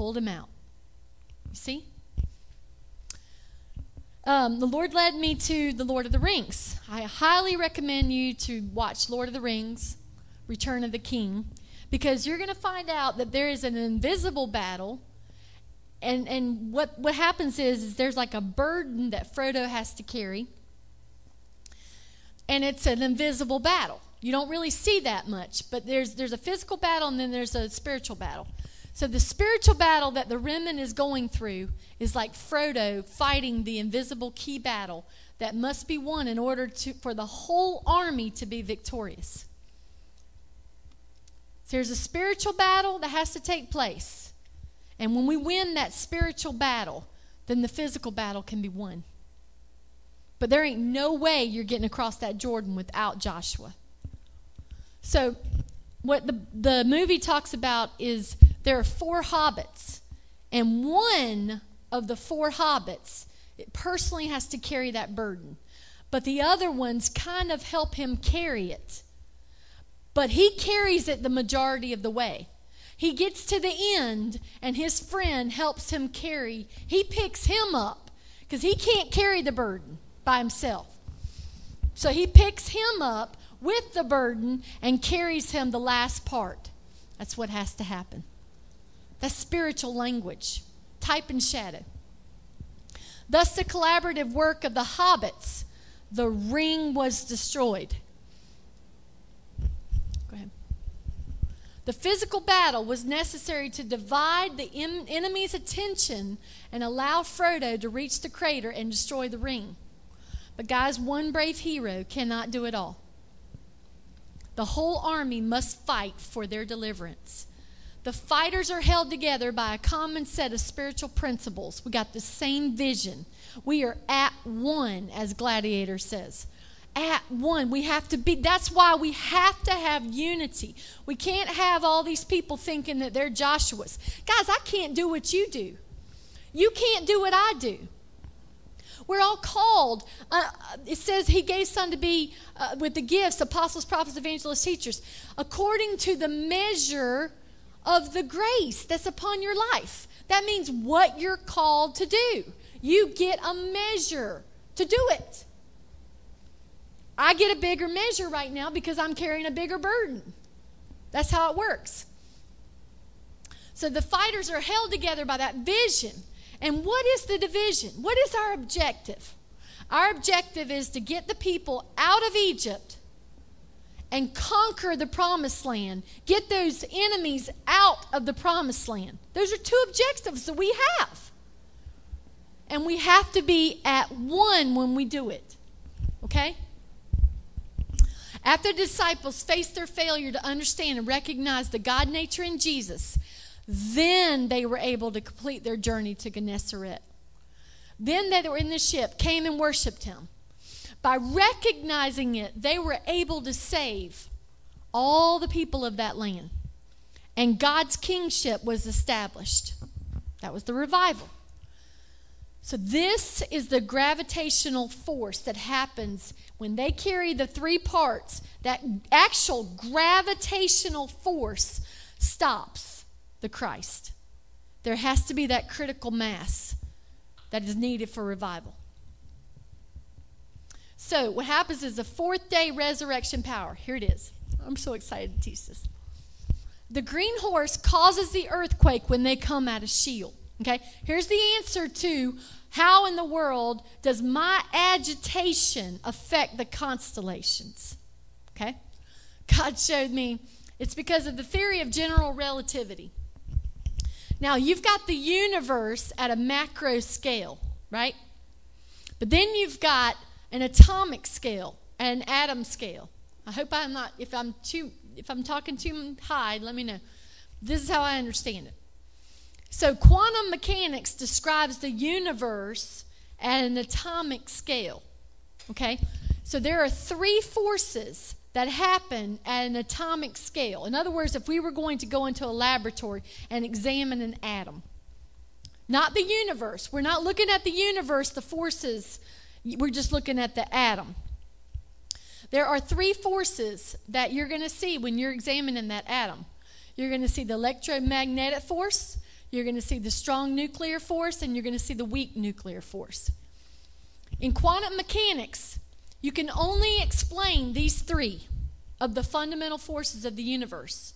pulled him out. You see? Um, the Lord led me to the Lord of the Rings. I highly recommend you to watch Lord of the Rings, Return of the King, because you're going to find out that there is an invisible battle. And, and what, what happens is, is there's like a burden that Frodo has to carry, and it's an invisible battle. You don't really see that much, but there's, there's a physical battle and then there's a spiritual battle. So the spiritual battle that the remnant is going through is like Frodo fighting the invisible key battle that must be won in order to, for the whole army to be victorious. So there's a spiritual battle that has to take place. And when we win that spiritual battle, then the physical battle can be won. But there ain't no way you're getting across that Jordan without Joshua. So, what the, the movie talks about is there are four hobbits, and one of the four hobbits personally has to carry that burden. But the other ones kind of help him carry it. But he carries it the majority of the way. He gets to the end, and his friend helps him carry. He picks him up because he can't carry the burden by himself. So he picks him up with the burden and carries him the last part. That's what has to happen. That's spiritual language, type and shadow. Thus, the collaborative work of the hobbits, the ring was destroyed. Go ahead. The physical battle was necessary to divide the enemy's attention and allow Frodo to reach the crater and destroy the ring. But, guys, one brave hero cannot do it all. The whole army must fight for their deliverance. The fighters are held together by a common set of spiritual principles. We got the same vision. We are at one, as Gladiator says. At one. We have to be, that's why we have to have unity. We can't have all these people thinking that they're Joshua's. Guys, I can't do what you do. You can't do what I do. We're all called. Uh, it says he gave some to be uh, with the gifts apostles, prophets, evangelists, teachers, according to the measure of the grace that's upon your life. That means what you're called to do. You get a measure to do it. I get a bigger measure right now because I'm carrying a bigger burden. That's how it works. So the fighters are held together by that vision. And what is the division? What is our objective? Our objective is to get the people out of Egypt and conquer the promised land. Get those enemies out of the promised land. Those are two objectives that we have. And we have to be at one when we do it. Okay? After the disciples faced their failure to understand and recognize the God nature in Jesus, then they were able to complete their journey to Gennesaret. Then they were in the ship, came and worshiped him. By recognizing it, they were able to save all the people of that land. And God's kingship was established. That was the revival. So, this is the gravitational force that happens when they carry the three parts. That actual gravitational force stops the Christ. There has to be that critical mass that is needed for revival. So, what happens is the fourth day resurrection power. Here it is. I'm so excited to teach this. The green horse causes the earthquake when they come out of Sheol. Okay? Here's the answer to how in the world does my agitation affect the constellations? Okay? God showed me it's because of the theory of general relativity. Now, you've got the universe at a macro scale, right? But then you've got an atomic scale, an atom scale. I hope I'm not, if I'm too, if I'm talking too high, let me know. This is how I understand it. So, quantum mechanics describes the universe at an atomic scale. Okay? So, there are three forces that happen at an atomic scale. In other words, if we were going to go into a laboratory and examine an atom, not the universe, we're not looking at the universe, the forces we're just looking at the atom. There are three forces that you're going to see when you're examining that atom. You're going to see the electromagnetic force, you're going to see the strong nuclear force, and you're going to see the weak nuclear force. In quantum mechanics, you can only explain these three of the fundamental forces of the universe.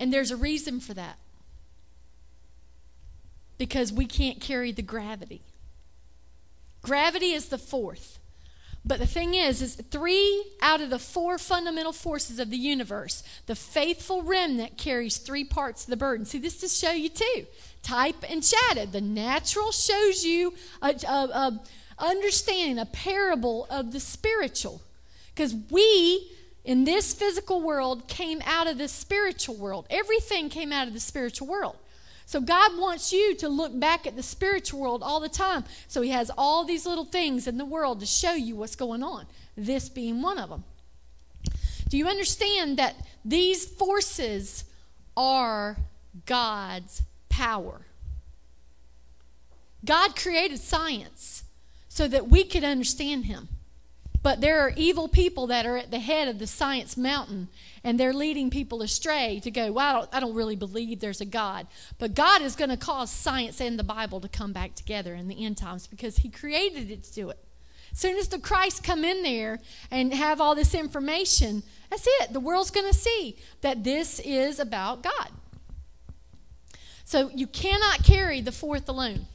And there's a reason for that. Because we can't carry the gravity. Gravity is the fourth. But the thing is, is three out of the four fundamental forces of the universe, the faithful remnant carries three parts of the burden. See, this to show you too. Type and shadow. The natural shows you a, a, a understanding, a parable of the spiritual. Because we, in this physical world, came out of the spiritual world. Everything came out of the spiritual world. So God wants you to look back at the spiritual world all the time. So He has all these little things in the world to show you what's going on, this being one of them. Do you understand that these forces are God's power? God created science so that we could understand Him. But there are evil people that are at the head of the science mountain, and they're leading people astray to go, well, I don't, I don't really believe there's a God. But God is going to cause science and the Bible to come back together in the end times because He created it to do it. As soon as the Christ come in there and have all this information, that's it. The world's going to see that this is about God. So you cannot carry the fourth alone.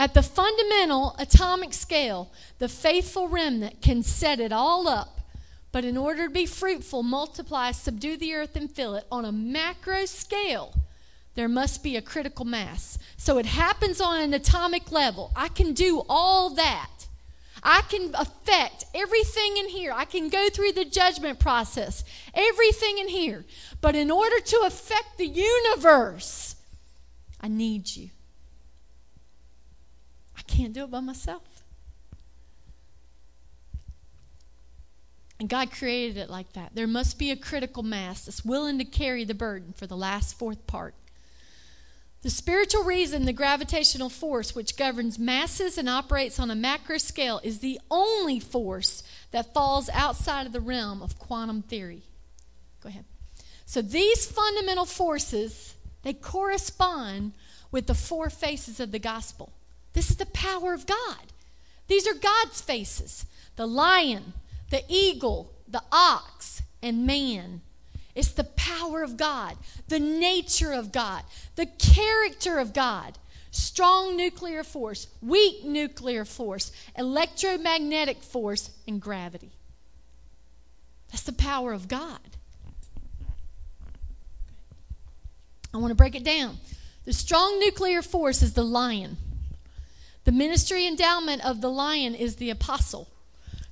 At the fundamental atomic scale, the faithful remnant can set it all up. But in order to be fruitful, multiply, subdue the earth, and fill it on a macro scale, there must be a critical mass. So it happens on an atomic level. I can do all that. I can affect everything in here. I can go through the judgment process, everything in here. But in order to affect the universe, I need you can't do it by myself. And God created it like that. There must be a critical mass that's willing to carry the burden for the last fourth part. The spiritual reason, the gravitational force which governs masses and operates on a macro scale, is the only force that falls outside of the realm of quantum theory. Go ahead. So these fundamental forces, they correspond with the four faces of the gospel. This is the power of God. These are God's faces the lion, the eagle, the ox, and man. It's the power of God, the nature of God, the character of God. Strong nuclear force, weak nuclear force, electromagnetic force, and gravity. That's the power of God. I want to break it down. The strong nuclear force is the lion. The ministry endowment of the lion is the apostle.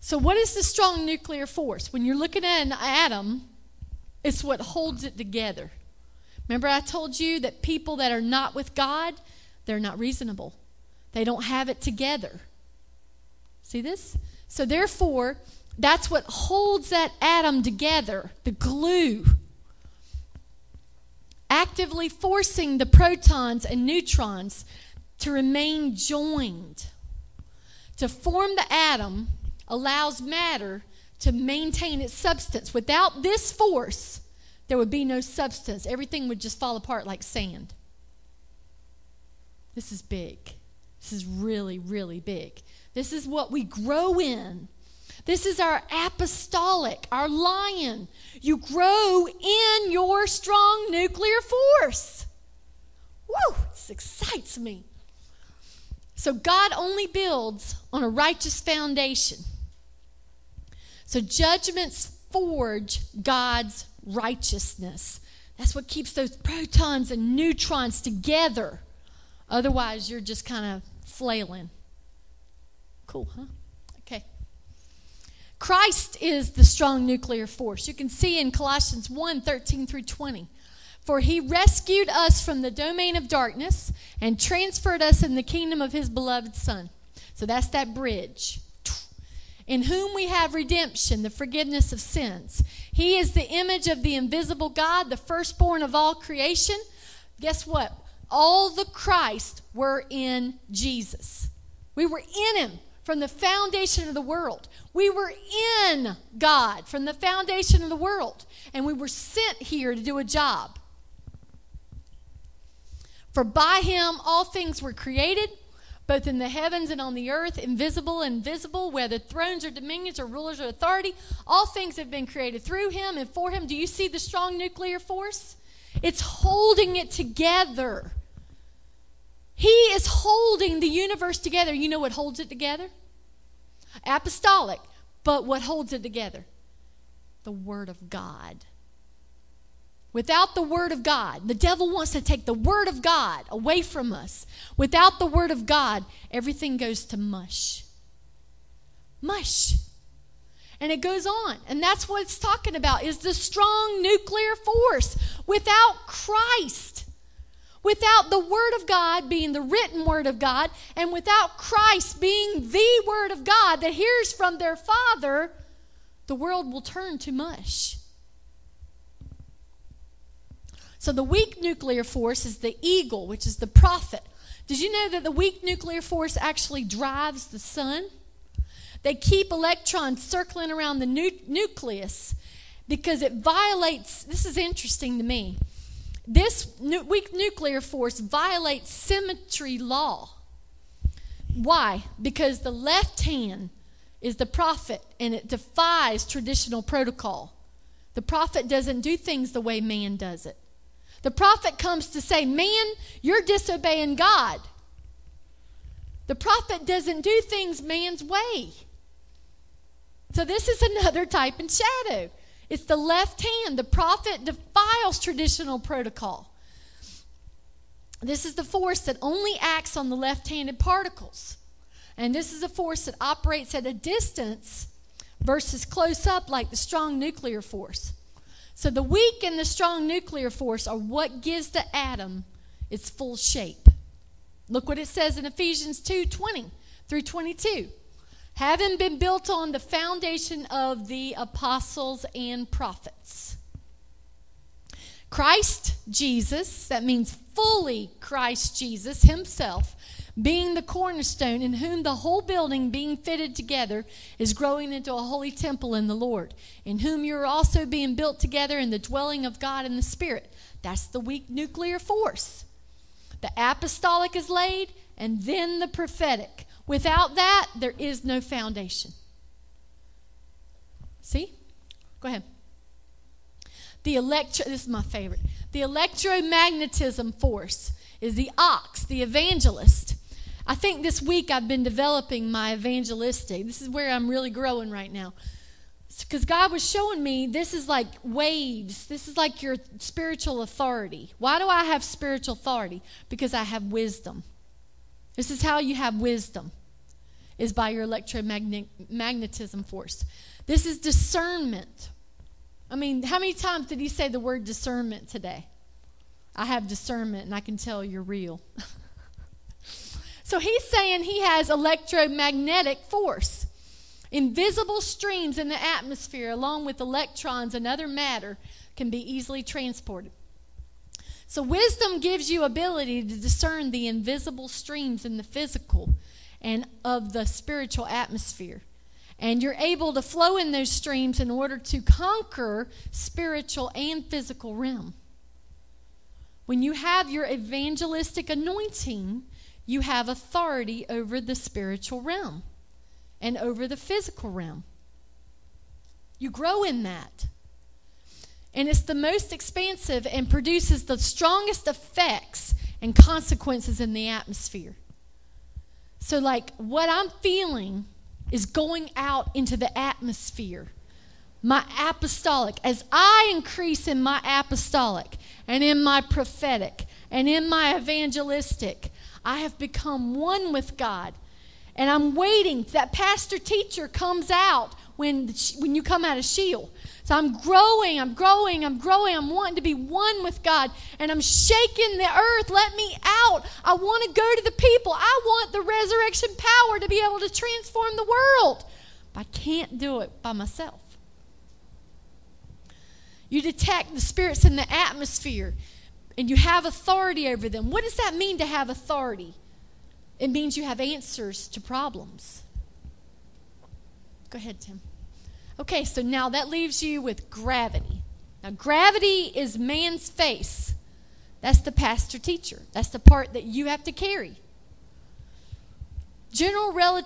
So, what is the strong nuclear force? When you're looking at an atom, it's what holds it together. Remember, I told you that people that are not with God, they're not reasonable. They don't have it together. See this? So, therefore, that's what holds that atom together the glue. Actively forcing the protons and neutrons to remain joined. To form the atom allows matter to maintain its substance. Without this force, there would be no substance. Everything would just fall apart like sand. This is big. This is really, really big. This is what we grow in. This is our apostolic, our lion. You grow in your strong nuclear force. Woo! This excites me. So God only builds on a righteous foundation. So judgments forge God's righteousness. That's what keeps those protons and neutrons together. Otherwise, you're just kind of flailing. Cool, huh? Okay. Christ is the strong nuclear force. You can see in Colossians 1 13 through 20. For he rescued us from the domain of darkness and transferred us in the kingdom of his beloved Son. So that's that bridge. In whom we have redemption, the forgiveness of sins. He is the image of the invisible God, the firstborn of all creation. Guess what? All the Christ were in Jesus. We were in him from the foundation of the world. We were in God from the foundation of the world. And we were sent here to do a job. For by him all things were created, both in the heavens and on the earth, invisible and visible, whether thrones or dominions or rulers or authority. All things have been created through him and for him. Do you see the strong nuclear force? It's holding it together. He is holding the universe together. You know what holds it together? Apostolic. But what holds it together? The Word of God. Without the Word of God, the devil wants to take the Word of God away from us. Without the Word of God, everything goes to mush. Mush. And it goes on. And that's what it's talking about is the strong nuclear force. Without Christ, without the Word of God being the written Word of God, and without Christ being the Word of God that hears from their Father, the world will turn to mush. So the weak nuclear force is the eagle, which is the prophet. Did you know that the weak nuclear force actually drives the sun? They keep electrons circling around the nu- nucleus because it violates, this is interesting to me. This nu- weak nuclear force violates symmetry law. Why? Because the left hand is the prophet and it defies traditional protocol. The prophet doesn't do things the way man does it. The prophet comes to say, Man, you're disobeying God. The prophet doesn't do things man's way. So, this is another type and shadow. It's the left hand. The prophet defiles traditional protocol. This is the force that only acts on the left handed particles. And this is a force that operates at a distance versus close up, like the strong nuclear force. So the weak and the strong nuclear force are what gives the atom its full shape. Look what it says in Ephesians 2 20 through 22 having been built on the foundation of the apostles and prophets. Christ Jesus, that means fully Christ Jesus himself, being the cornerstone, in whom the whole building being fitted together is growing into a holy temple in the Lord, in whom you are also being built together in the dwelling of God in the Spirit. That's the weak nuclear force. The apostolic is laid, and then the prophetic. Without that, there is no foundation. See? Go ahead. The electro this is my favorite. The electromagnetism force is the ox, the evangelist. I think this week I've been developing my evangelistic. This is where I'm really growing right now. Because God was showing me this is like waves. This is like your spiritual authority. Why do I have spiritual authority? Because I have wisdom. This is how you have wisdom is by your electromagnetism force. This is discernment. I mean, how many times did he say the word discernment today? I have discernment and I can tell you're real. so he's saying he has electromagnetic force. Invisible streams in the atmosphere, along with electrons and other matter, can be easily transported. So, wisdom gives you ability to discern the invisible streams in the physical and of the spiritual atmosphere. And you're able to flow in those streams in order to conquer spiritual and physical realm. When you have your evangelistic anointing, you have authority over the spiritual realm and over the physical realm. You grow in that. And it's the most expansive and produces the strongest effects and consequences in the atmosphere. So, like, what I'm feeling is going out into the atmosphere. My apostolic, as I increase in my apostolic and in my prophetic and in my evangelistic, I have become one with God. And I'm waiting. That pastor teacher comes out when, when you come out of Sheol. So I'm growing, I'm growing, I'm growing. I'm wanting to be one with God. And I'm shaking the earth. Let me out. I want to go to the people. I want the resurrection power to be able to transform the world. But I can't do it by myself. You detect the spirits in the atmosphere and you have authority over them. What does that mean to have authority? It means you have answers to problems. Go ahead, Tim. Okay, so now that leaves you with gravity. Now, gravity is man's face. That's the pastor teacher. That's the part that you have to carry. General relativity